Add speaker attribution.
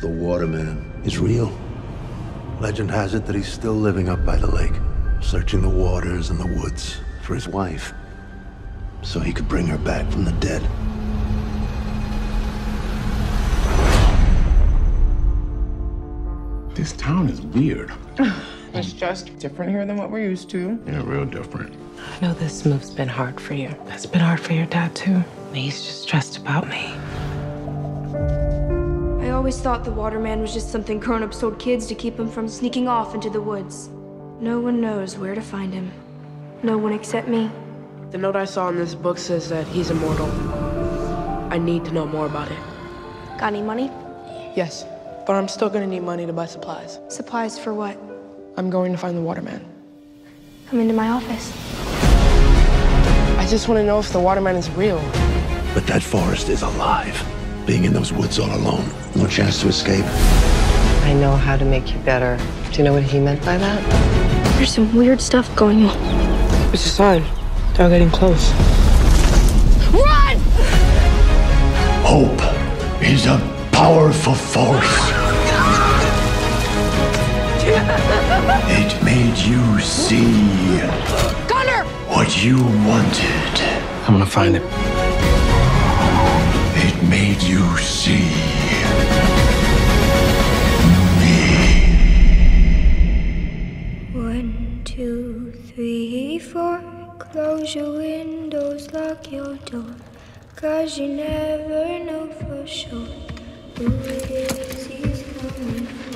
Speaker 1: The Water Man is real. Legend has it that he's still living up by the lake, searching the waters and the woods for his wife, so he could bring her back from the dead.
Speaker 2: This town is weird.
Speaker 3: It's just different here than what we're used to.
Speaker 2: Yeah, real different.
Speaker 4: I know this move's been hard for you. It's been hard for your dad, too. He's just stressed about me.
Speaker 5: I always thought the Water Man was just something grown-ups told kids to keep them from sneaking off into the woods. No one knows where to find him. No one except me.
Speaker 3: The note I saw in this book says that he's immortal. I need to know more about it.
Speaker 5: Got any money?
Speaker 3: Yes, but I'm still gonna need money to buy supplies.
Speaker 5: Supplies for what?
Speaker 3: I'm going to find the Water Man.
Speaker 5: Come into my office.
Speaker 3: I just want to know if the Water Man is real.
Speaker 1: But that forest is alive. Being in those woods all alone, no chance to escape.
Speaker 4: I know how to make you better. Do you know what he meant by that?
Speaker 5: There's some weird stuff going on.
Speaker 3: It's a sign. They're getting close.
Speaker 5: Run!
Speaker 1: Hope is a powerful force. It made you see
Speaker 5: Gunner!
Speaker 1: what you wanted.
Speaker 3: I'm gonna find him.
Speaker 1: It made you see
Speaker 5: One, two, three, four. Close your windows, lock your door. Cause you never know for sure who it is he's coming.